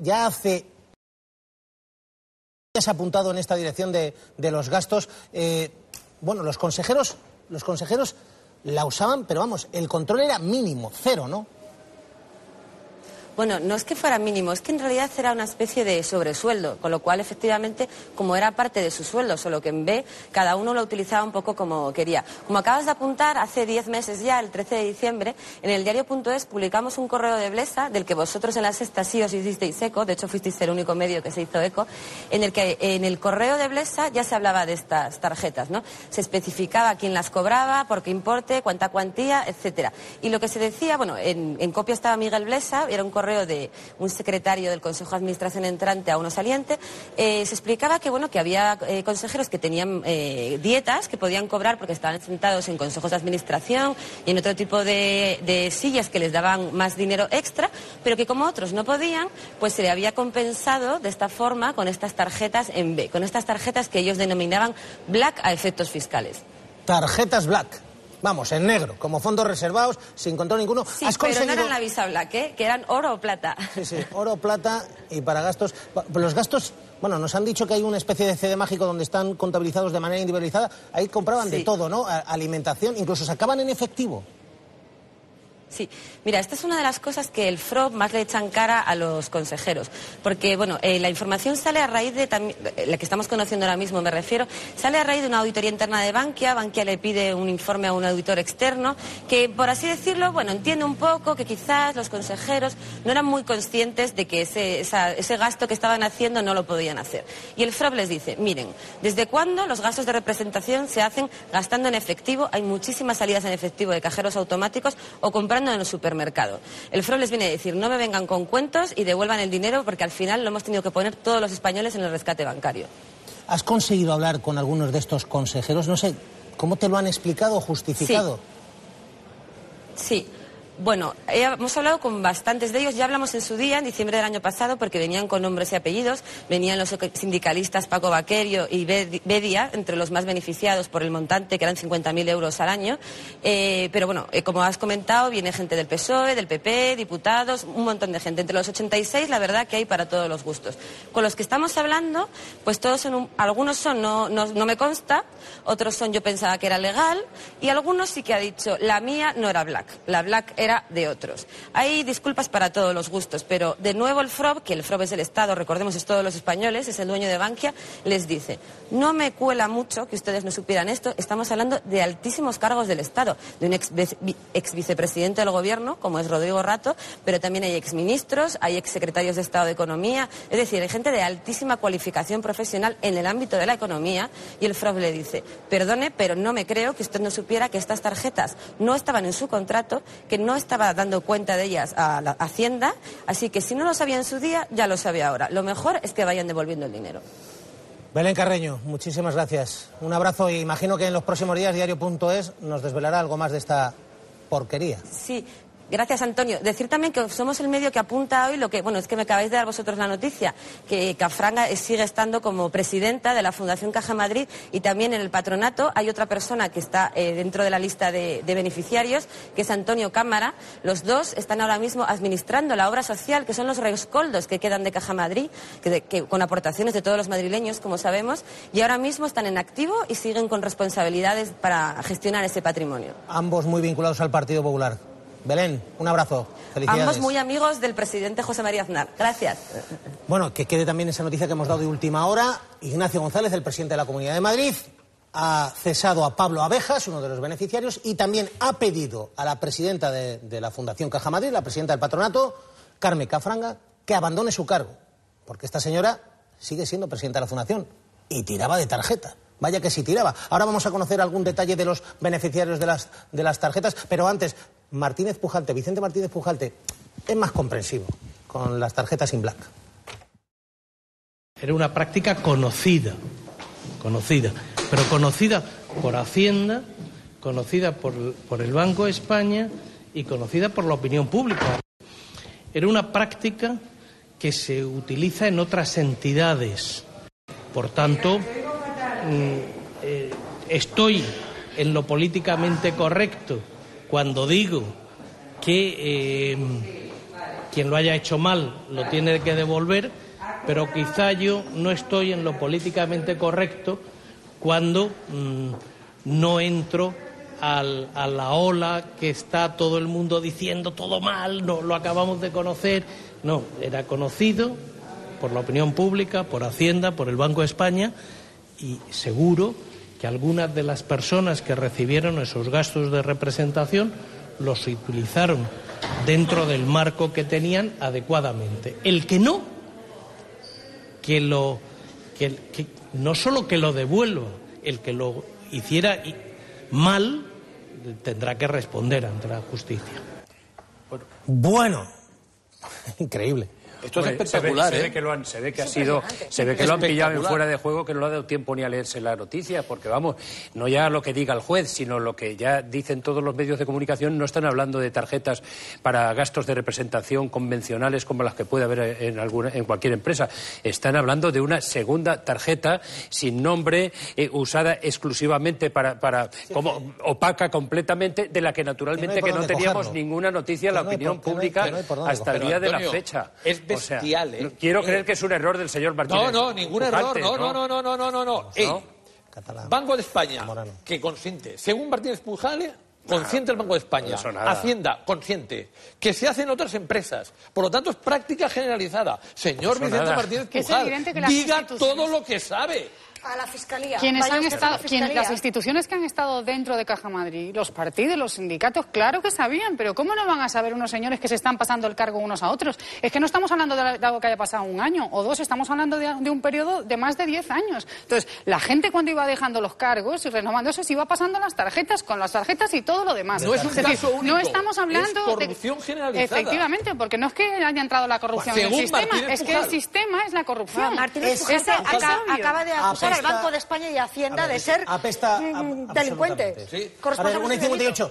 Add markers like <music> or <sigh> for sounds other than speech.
ya hace se ha apuntado en esta dirección de, de los gastos. Eh, bueno, los consejeros, los consejeros la usaban, pero vamos, el control era mínimo, cero, ¿no? Bueno, no es que fuera mínimo, es que en realidad era una especie de sobresueldo, con lo cual efectivamente, como era parte de su sueldo, solo que en B cada uno lo utilizaba un poco como quería. Como acabas de apuntar, hace 10 meses ya, el 13 de diciembre, en el diario.es publicamos un correo de Blesa, del que vosotros en la sexta sí os hicisteis eco, de hecho fuisteis el único medio que se hizo eco, en el que en el correo de Blesa ya se hablaba de estas tarjetas, ¿no? Se especificaba quién las cobraba, por qué importe, cuánta cuantía, etcétera. Y lo que se decía, bueno, en, en copia estaba Miguel Blesa, era un correo de un secretario del Consejo de Administración entrante a uno saliente, eh, se explicaba que, bueno, que había eh, consejeros que tenían eh, dietas que podían cobrar porque estaban sentados en consejos de administración y en otro tipo de, de sillas que les daban más dinero extra, pero que como otros no podían, pues se le había compensado de esta forma con estas tarjetas en B, con estas tarjetas que ellos denominaban black a efectos fiscales. Tarjetas black. Vamos, en negro, como fondos reservados, sin control ninguno. Sí, ¿Has pero conseguido... no eran la Visa Black, ¿eh? que eran oro o plata. Sí, sí, oro, plata y para gastos. Los gastos, bueno, nos han dicho que hay una especie de CD mágico donde están contabilizados de manera individualizada. Ahí compraban de todo, ¿no? A- Alimentación, incluso sacaban en efectivo. Sí, mira, esta es una de las cosas que el FROB más le echan cara a los consejeros, porque bueno, eh, la información sale a raíz de eh, la que estamos conociendo ahora mismo, me refiero, sale a raíz de una auditoría interna de Bankia. Bankia le pide un informe a un auditor externo que, por así decirlo, bueno, entiende un poco que quizás los consejeros no eran muy conscientes de que ese, ese gasto que estaban haciendo no lo podían hacer. Y el FROB les dice, miren, ¿desde cuándo los gastos de representación se hacen gastando en efectivo? Hay muchísimas salidas en efectivo de cajeros automáticos o comprando en el supermercado. El FROB les viene a decir, no me vengan con cuentos y devuelvan el dinero porque al final lo hemos tenido que poner todos los españoles en el rescate bancario. ¿Has conseguido hablar con algunos de estos consejeros? No sé, ¿cómo te lo han explicado o justificado? Sí. Bueno, he- hemos hablado con bastantes de ellos, ya hablamos en su día, en diciembre del año pasado, porque venían con nombres y apellidos, venían los sindicalistas Paco Vaquerio y Bedi- Bedia, entre los más beneficiados por el montante, que eran 50.000 euros al año. Eh, pero bueno, eh, como has comentado, viene gente del PSOE, del PP, diputados, un montón de gente. Entre los 86, la verdad que hay para todos los gustos. Con los que estamos hablando, pues todos son, un- algunos son no, no, no me consta, otros son yo pensaba que era legal, y algunos sí que ha dicho, la mía no era black, la black era de otros. Hay disculpas para todos los gustos, pero de nuevo el FROB, que el FROB es el Estado, recordemos, es todos los españoles, es el dueño de Bankia, les dice, no me cuela mucho que ustedes no supieran esto, estamos hablando de altísimos cargos del Estado, de un ex, ex vicepresidente del Gobierno, como es Rodrigo Rato, pero también hay exministros, hay exsecretarios de Estado de Economía, es decir, hay gente de altísima cualificación profesional en el ámbito de la economía, y el FROB le dice, perdone, pero no me creo que usted no supiera que estas tarjetas no estaban en su contrato, que no estaba dando cuenta de ellas a la Hacienda, así que si no lo sabía en su día, ya lo sabe ahora. Lo mejor es que vayan devolviendo el dinero. Belén Carreño, muchísimas gracias. Un abrazo y imagino que en los próximos días diario.es nos desvelará algo más de esta porquería. Sí. Gracias, Antonio. Decir también que somos el medio que apunta hoy lo que, bueno, es que me acabáis de dar vosotros la noticia, que Cafranga sigue estando como presidenta de la Fundación Caja Madrid y también en el patronato hay otra persona que está eh, dentro de la lista de, de beneficiarios, que es Antonio Cámara. Los dos están ahora mismo administrando la obra social, que son los rescoldos que quedan de Caja Madrid, que, de- que con aportaciones de todos los madrileños, como sabemos, y ahora mismo están en activo y siguen con responsabilidades para gestionar ese patrimonio. Ambos muy vinculados al Partido Popular. Belén, un abrazo. Felicidades. Ambos muy amigos del presidente José María Aznar. Gracias. Bueno, que quede también esa noticia que hemos dado de última hora. Ignacio González, el presidente de la Comunidad de Madrid, ha cesado a Pablo Abejas, uno de los beneficiarios, y también ha pedido a la presidenta de, de la Fundación Caja Madrid, la presidenta del patronato, Carmen Cafranga, que abandone su cargo. Porque esta señora sigue siendo presidenta de la Fundación y tiraba de tarjeta. Vaya que sí tiraba. Ahora vamos a conocer algún detalle de los beneficiarios de las, de las tarjetas, pero antes, Martínez Pujalte, Vicente Martínez Pujalte, es más comprensivo con las tarjetas in black. Era una práctica conocida, conocida, pero conocida por Hacienda, conocida por, por el Banco de España y conocida por la opinión pública. Era una práctica que se utiliza en otras entidades. Por tanto, mm, eh, estoy en lo políticamente correcto cuando digo que eh, quien lo haya hecho mal lo tiene que devolver, pero quizá yo no estoy en lo políticamente correcto cuando mm, no entro a la ola que está todo el mundo diciendo todo mal, no lo acabamos de conocer. No, era conocido por la opinión pública, por Hacienda, por el Banco de España y seguro que algunas de las personas que recibieron esos gastos de representación los utilizaron dentro del marco que tenían adecuadamente. El que no, que lo que, no solo que lo devuelva, el que lo hiciera mal tendrá que responder ante la justicia. Bueno, <laughs> increíble. Esto es espectacular. Se ve, ¿eh? que lo han, se ve que ha sido, se ve que lo han pillado en fuera de juego, que no le ha dado tiempo ni a leerse la noticia, porque vamos, no ya lo que diga el juez, sino lo que ya dicen todos los medios de comunicación, no están hablando de tarjetas para gastos de representación convencionales como las que puede haber en alguna, en cualquier empresa. Están hablando de una segunda tarjeta sin nombre, eh, usada exclusivamente para, para como opaca completamente, de la que naturalmente que no, teníamos ninguna noticia en la opinión pública hasta el día de la fecha bestial, ¿eh? Quiero creer que es un error del señor Martínez. No, no, ningún error. No, no, no, no, no, no, no. no. Banco de España, que consiente. Según Martínez Pujale, consciente el Banco de España. Hacienda, consciente. Que se hace en otras empresas. Por lo tanto, es práctica generalizada. Señor Vicente Martínez Pujal, diga todo lo que sabe a la Fiscalía. Quienes han estado, las instituciones que han estado dentro de Caja Madrid, los partidos, los sindicatos, claro que sabían, pero ¿cómo no van a saber unos señores que se están pasando el cargo unos a otros? Es que no estamos hablando de, algo que haya pasado un año o dos, estamos hablando de, un periodo de más de diez años. Entonces, la gente cuando iba dejando los cargos y renovando eso, se iba pasando las tarjetas, con las tarjetas y todo lo demás. No es un caso único, No estamos hablando es corrupción generalizada. Efectivamente, porque no es que haya entrado la corrupción en el sistema, es que el sistema es la corrupción. Martínez acaba, de acusar al Banco de España y Hacienda de ser apesta, delincuente. Sí. A ver, 1 y 58.